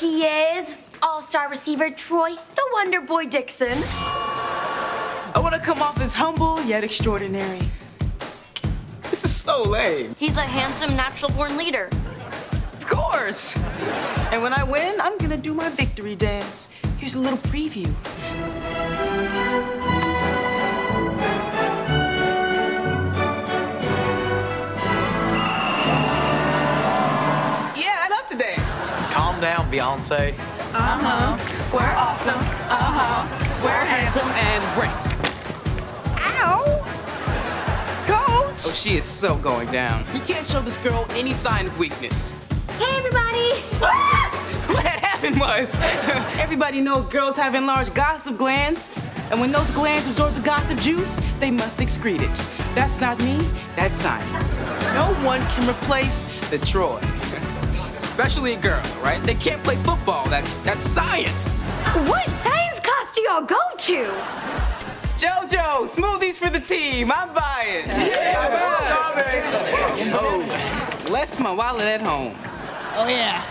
he is. All-star receiver Troy, the Wonder Boy Dixon. I want to come off as humble yet extraordinary. This is so lame. He's a handsome, natural-born leader. Of course. And when I win, I'm gonna do my victory dance. Here's a little preview. Calm down, Beyonce. Uh-huh. We're awesome. Uh-huh. We're handsome and break. Ow! Coach! Oh, she is so going down. You can't show this girl any sign of weakness. Hey, everybody. What had happened was, everybody knows girls have enlarged gossip glands, and when those glands absorb the gossip juice, they must excrete it. That's not me, that's science. No one can replace the Troy especially a girl, right? They can't play football. That's that's science. What science class do y'all go to? JoJo, smoothies for the team. I'm buying. Yeah, I'm left my wallet at home. Oh yeah,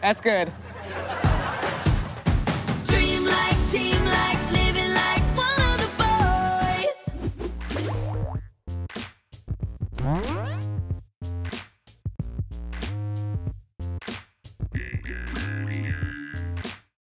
that's good.